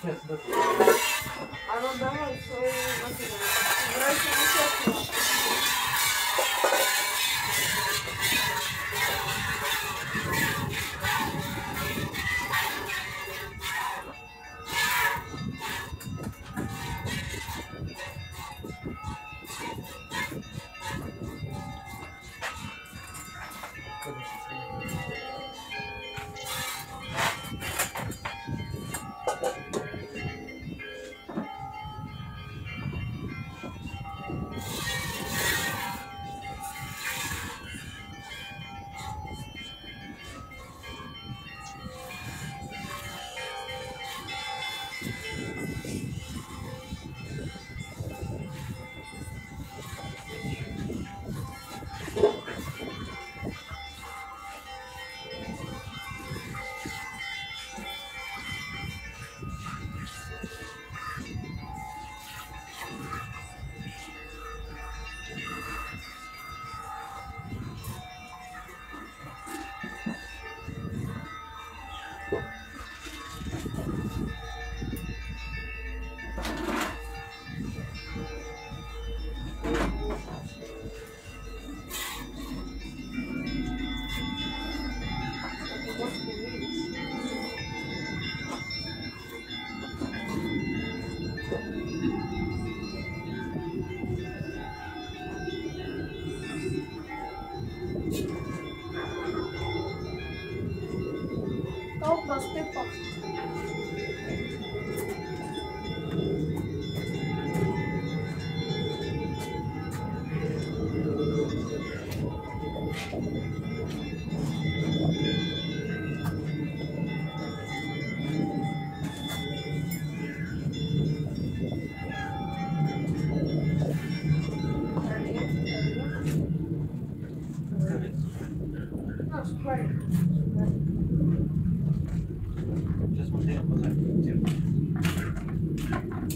I don't know, it's so nothing. Where can I check? of basket first. Right.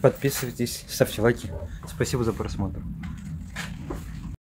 Подписывайтесь, ставьте лайки. Спасибо за просмотр.